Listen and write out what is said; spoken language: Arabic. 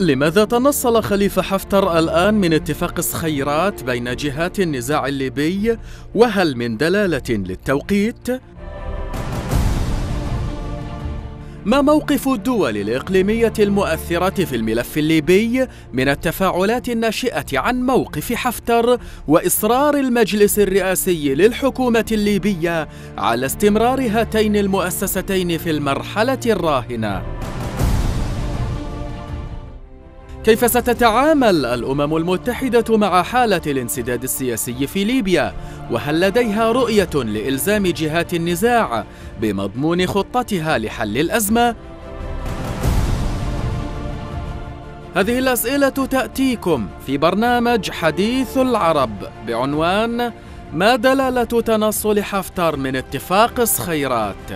لماذا تنصل خليفة حفتر الآن من اتفاق صخيرات بين جهات النزاع الليبي؟ وهل من دلالة للتوقيت؟ ما موقف الدول الإقليمية المؤثرة في الملف الليبي من التفاعلات الناشئة عن موقف حفتر وإصرار المجلس الرئاسي للحكومة الليبية على استمرار هاتين المؤسستين في المرحلة الراهنة؟ كيف ستتعامل الأمم المتحدة مع حالة الانسداد السياسي في ليبيا؟ وهل لديها رؤية لإلزام جهات النزاع بمضمون خطتها لحل الأزمة؟ هذه الأسئلة تأتيكم في برنامج حديث العرب بعنوان ما دلالة تنصل حفتر من اتفاق الصخيرات